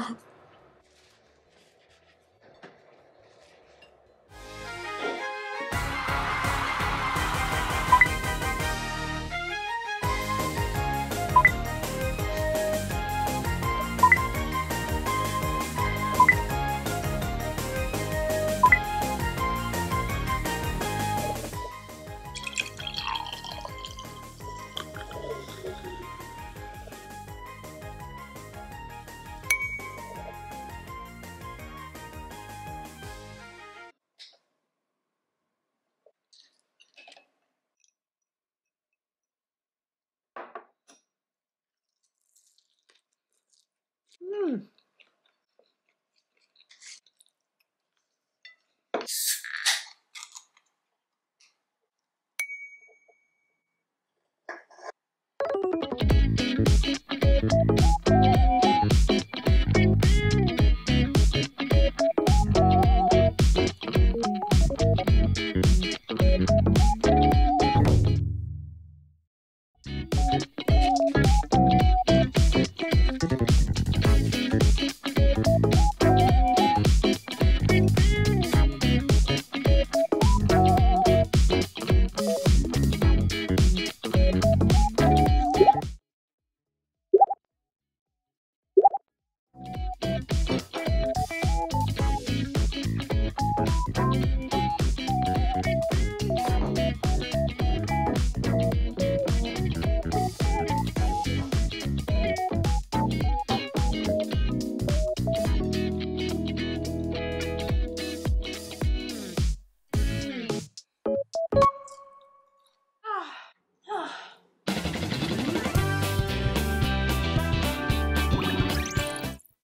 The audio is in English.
あ